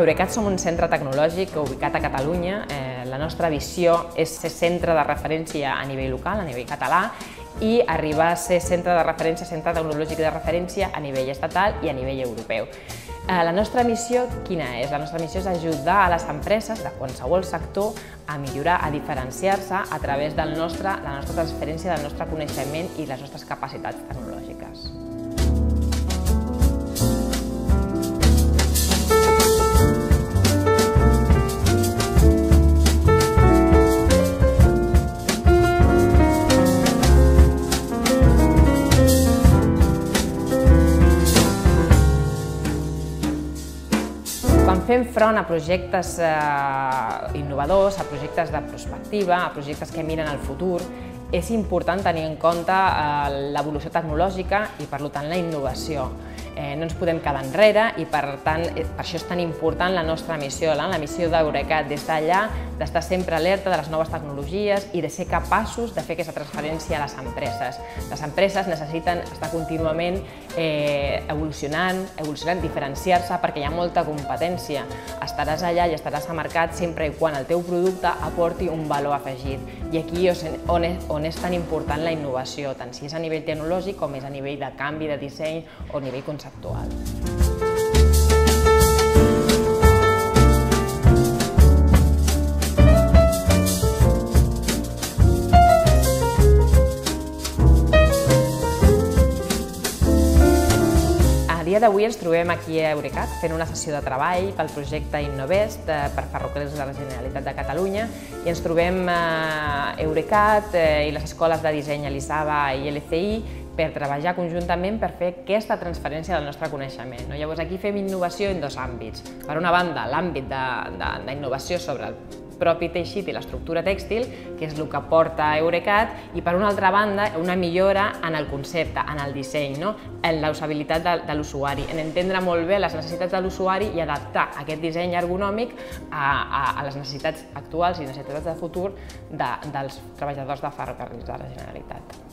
Eurecat som un centre tecnològic ubicat a Catalunya. Eh, la nostra visió és ser centre de referència a nivell local, a nivell català, i arribar a ser centre de referència, centre tecnològic de referència a nivell estatal i a nivell europeu. Eh, la nostra missió quina és? La nostra missió és ajudar a les empreses de qualsevol sector a millorar, a diferenciar-se a través del nostre, la nostra transferència del nostre coneixement i les nostres capacitats tecnològiques. Fem front a projectes eh, innovadors, a projectes de prospectiva, a projectes que miren al futur, és important tenir en compte eh, l'evolució tecnològica i, per tant, la innovació eh, no ens podem quedar enrere i per tant eh, per això és tan important la nostra missió, la, la missió d'Eurecat, d'estar allà, d'estar sempre alerta de les noves tecnologies i de ser capaços de fer aquesta transferència a les empreses. Les empreses necessiten estar contínuament eh, evolucionant, evolucionant, diferenciar-se perquè hi ha molta competència. Estaràs allà i estaràs a mercat sempre i quan el teu producte aporti un valor afegit. I aquí és on és, on és tan important la innovació, tant si és a nivell tecnològic com és a nivell de canvi de disseny o a nivell conceptual. Dia d'avui ens trobem aquí a Eurecat fent una sessió de treball pel projecte Innovest eh, per ferrocarrils de la Generalitat de Catalunya. I ens trobem a Eurecat eh, i les escoles de disseny Elisava i LCI per treballar conjuntament per fer aquesta transferència del nostre coneixement. No? Llavors aquí fem innovació en dos àmbits. Per una banda, l'àmbit d'innovació sobre el propi teixit i l'estructura tèxtil, que és el que porta Eurecat, i per una altra banda, una millora en el concepte, en el disseny, no? en la usabilitat de, de l'usuari, en entendre molt bé les necessitats de l'usuari i adaptar aquest disseny ergonòmic a, a, a les necessitats actuals i necessitats de futur de, dels treballadors de ferrocarrils de la Generalitat.